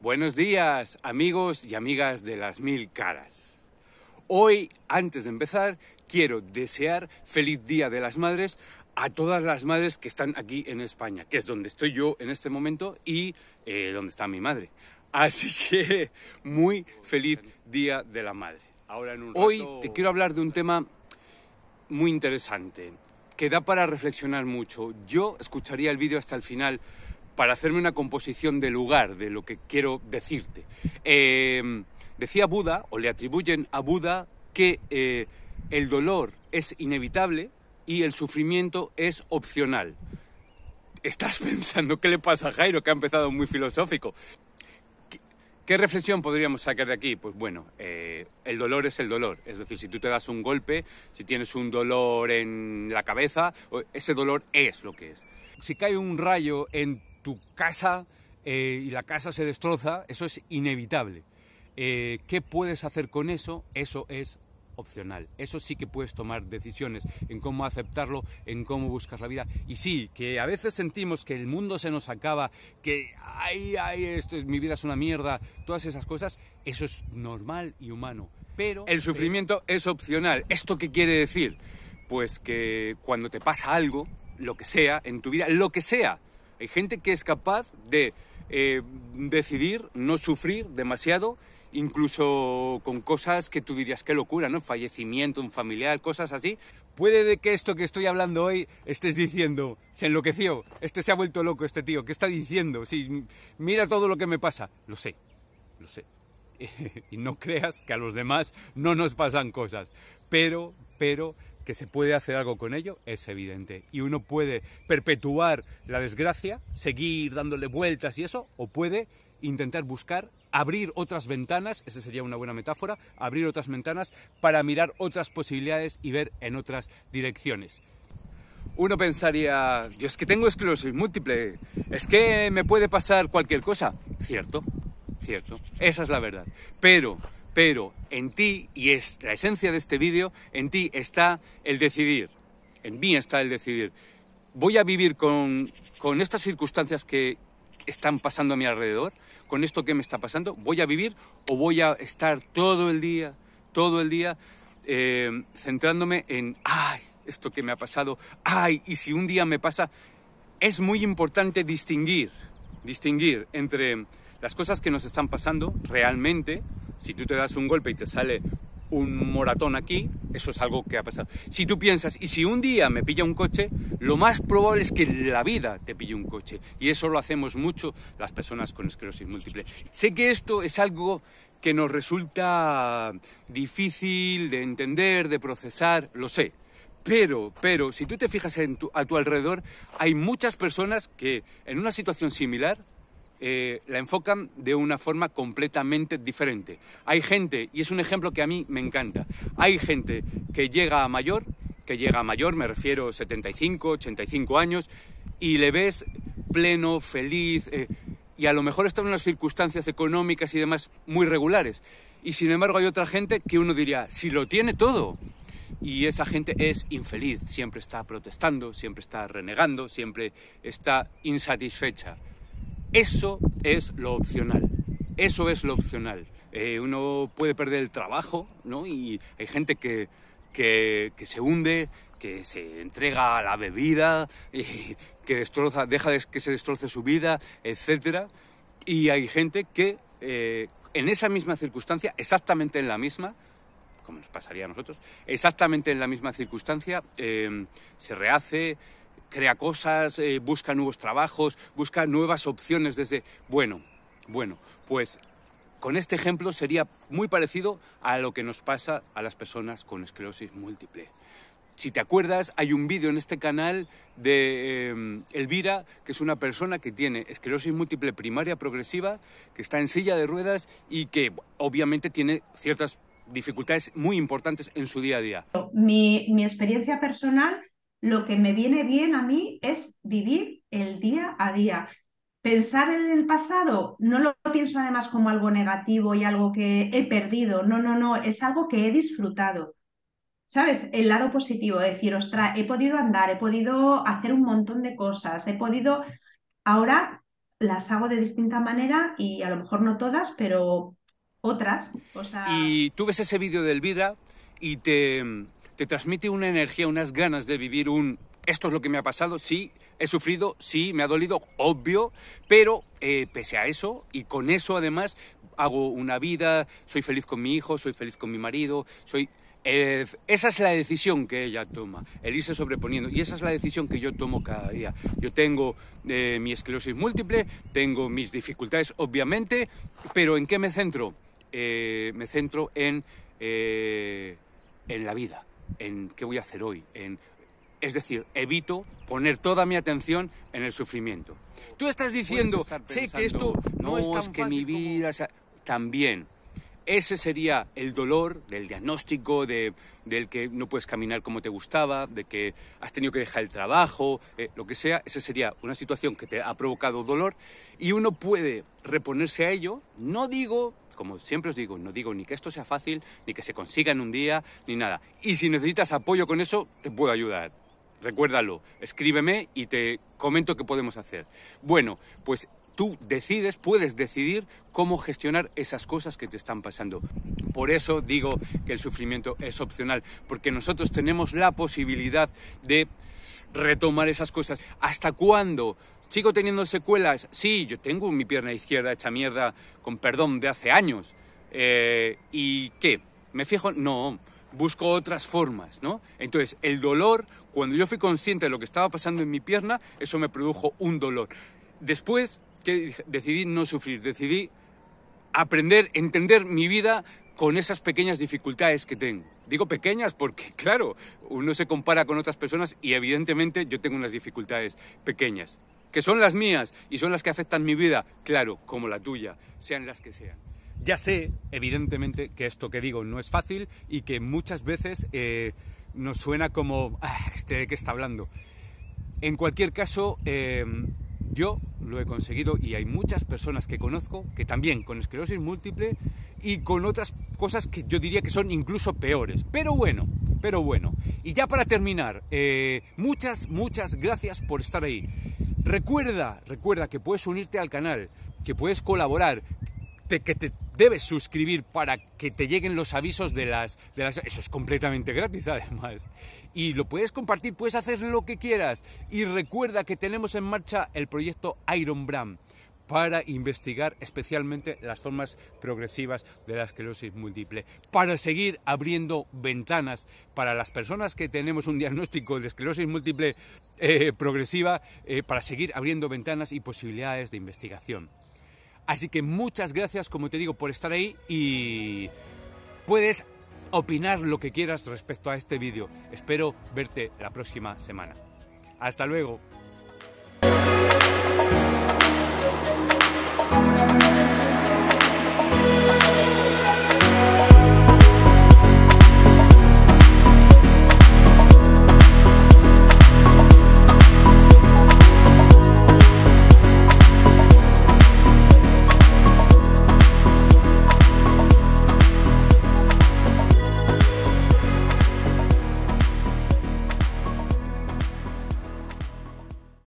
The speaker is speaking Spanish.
Buenos días, amigos y amigas de las mil caras. Hoy, antes de empezar, quiero desear feliz Día de las Madres a todas las madres que están aquí en España, que es donde estoy yo en este momento y eh, donde está mi madre. Así que muy feliz Día de la Madre. Ahora Hoy te quiero hablar de un tema muy interesante, que da para reflexionar mucho. Yo escucharía el vídeo hasta el final para hacerme una composición de lugar de lo que quiero decirte. Em, decía Buda, o le atribuyen a Buda, que eh, el dolor es inevitable y el sufrimiento es opcional. Estás pensando, ¿qué le pasa a Jairo, que ha empezado muy filosófico? ¿Qué, reflexión podríamos sacar de aquí? Pues bueno, eh, el dolor es el dolor. Es decir, si tú te das un golpe, si tienes un dolor en la cabeza, ese dolor es lo que es. Si cae un rayo en tu casa eh, y la casa se destroza, eso es inevitable. Eh, ¿Qué puedes hacer con eso? Eso es opcional. Eso sí que puedes tomar decisiones en cómo aceptarlo, en cómo buscar la vida. Y sí, que a veces sentimos que el mundo se nos acaba, que ay, ay, esto, mi vida es una mierda, todas esas cosas, eso es normal y humano. Pero el sufrimiento es opcional. ¿Esto qué quiere decir? Pues que cuando te pasa algo, lo que sea, en tu vida, lo que sea, hay gente que es capaz de eh, decidir no sufrir demasiado, incluso con cosas que tú dirías qué locura, ¿no? Fallecimiento, un familiar, cosas así. Puede de que esto que estoy hablando hoy estés diciendo, se enloqueció, este se ha vuelto loco, este tío, ¿qué está diciendo? Sí, mira todo lo que me pasa. Lo sé, lo sé. y no creas que a los demás no nos pasan cosas. Pero, pero, que se puede hacer algo con ello es evidente. Y uno puede perpetuar la desgracia, seguir dándole vueltas y eso, o puede intentar buscar abrir otras ventanas, esa sería una buena metáfora, abrir otras ventanas para mirar otras posibilidades y ver en otras direcciones. Uno pensaría, yo es que tengo esclerosis múltiple, es que me puede pasar cualquier cosa. Cierto, cierto, esa es la verdad. Pero pero en ti, y es la esencia de este vídeo, en ti está el decidir, en mí está el decidir. Voy a vivir con, estas circunstancias que están pasando a mi alrededor, con esto que me está pasando, voy a vivir o voy a estar todo el día, todo el día eh, centrándome en, ay, esto que me ha pasado, ay, y si un día me pasa, es muy importante distinguir, distinguir entre las cosas que nos están pasando realmente, si tú te das un golpe y te sale un moratón aquí, eso es algo que ha pasado. Si tú piensas, y si un día me pilla un coche, lo más probable es que la vida te pille un coche. Y eso lo hacemos mucho las personas con esclerosis múltiple. Sé que esto es algo que nos resulta difícil de entender, de procesar, lo sé. Pero, pero, si tú te fijas a tu alrededor, hay muchas personas que en una situación similar eh, la enfocan de una forma completamente diferente. Hay gente, y es un ejemplo que a mí me encanta, hay gente que llega a mayor, que llega a mayor, me refiero 75, 85 años, y le ves pleno, feliz, eh, y a lo mejor está en unas circunstancias económicas y demás muy regulares. Y sin embargo hay otra gente que uno diría, si lo tiene todo, y esa gente es infeliz, siempre está protestando, siempre está renegando, siempre está insatisfecha. Eso es lo opcional. Eso es lo opcional. Eh, uno puede perder el trabajo, ¿no? Y hay gente que, que, se hunde, que se entrega a la bebida, que destroza, deja que se destroce su vida, etc. Y hay gente que eh, en esa misma circunstancia, exactamente en la misma, como nos pasaría a nosotros, exactamente en la misma circunstancia, eh, se rehace, crea cosas, eh, busca nuevos trabajos, busca nuevas opciones desde... Bueno, bueno, pues con este ejemplo sería muy parecido a lo que nos pasa a las personas con esclerosis múltiple. Si te acuerdas, hay un vídeo en este canal de eh, Elvira, que es una persona que tiene esclerosis múltiple primaria progresiva, que está en silla de ruedas y que obviamente tiene ciertas dificultades muy importantes en su día a día. Mi, mi experiencia personal lo que me viene bien a mí es vivir el día a día. Pensar en el pasado no lo pienso además como algo negativo y algo que he perdido, no, no, no, es algo que he disfrutado. ¿Sabes? El lado positivo, decir, ostras, he podido andar, he podido hacer un montón de cosas, he podido... Ahora las hago de distinta manera y a lo mejor no todas, pero otras. Y tú ves ese vídeo del vida y te, te transmite una energía, unas ganas de vivir un... Esto es lo que me ha pasado, sí, he sufrido, sí, me ha dolido, obvio, pero eh, pese a eso, y con eso además hago una vida, soy feliz con mi hijo, soy feliz con mi marido, soy... Eh, esa es la decisión que ella toma, el irse sobreponiendo. Y esa es la decisión que yo tomo cada día. Yo tengo eh, mi esclerosis múltiple, tengo mis dificultades, obviamente, pero ¿en qué me centro? me centro en, en la vida, en qué voy a hacer hoy, en es decir, evito poner toda mi atención en el sufrimiento. Tú estás diciendo, sé que esto no, es, tan que mi vida... También, ese sería el dolor del diagnóstico, de, del que no puedes caminar como te gustaba, de que has tenido que dejar el trabajo, eh, lo que sea. Esa sería una situación que te ha provocado dolor y uno puede reponerse a ello. No digo como siempre os digo, no digo ni que esto sea fácil, ni que se consiga en un día, ni nada. Y si necesitas apoyo con eso, te puedo ayudar. Recuérdalo, escríbeme y te comento qué podemos hacer. Bueno, pues tú decides, puedes decidir cómo gestionar esas cosas que te están pasando. Por eso digo que el sufrimiento es opcional, porque nosotros tenemos la posibilidad de retomar esas cosas. ¿Hasta cuándo? ¿Sigo teniendo secuelas? Sí, yo tengo mi pierna izquierda hecha mierda, con perdón, de hace años. Eh, ¿Y qué? ¿Me fijo? No, busco otras formas, ¿no? Entonces, el dolor cuando yo fui consciente de lo que estaba pasando en mi pierna, eso me produjo un dolor. Después que decidí no sufrir, decidí aprender, entender mi vida con esas pequeñas dificultades que tengo. Digo pequeñas porque, claro, uno se compara con otras personas y evidentemente yo tengo unas dificultades pequeñas, que son las mías y son las que afectan mi vida, claro, como la tuya, sean las que sean. Ya sé, evidentemente, que esto que digo no es fácil y que muchas veces... Eh, nos suena como, ah, ¿este de qué está hablando? En cualquier caso, em, yo lo he conseguido y hay muchas personas que conozco que también con esclerosis múltiple y con otras cosas que yo diría que son incluso peores. Pero bueno, pero bueno. Y ya para terminar, eh, muchas, muchas gracias por estar ahí. Recuerda, recuerda que puedes unirte al canal, que puedes colaborar, que te debes suscribir para que te lleguen los avisos de las, de las... Eso es completamente gratis además. Y lo puedes compartir, puedes hacer lo que quieras. Y recuerda que tenemos en marcha el proyecto Iron Brand para investigar especialmente las formas progresivas de la esclerosis múltiple, para seguir abriendo ventanas para las personas que tenemos un diagnóstico de esclerosis múltiple eh, progresiva, eh, para seguir abriendo ventanas y posibilidades de investigación. Así que muchas gracias, como te digo, por estar ahí y puedes opinar lo que quieras respecto a este vídeo. Espero verte la próxima semana. Hasta luego. Música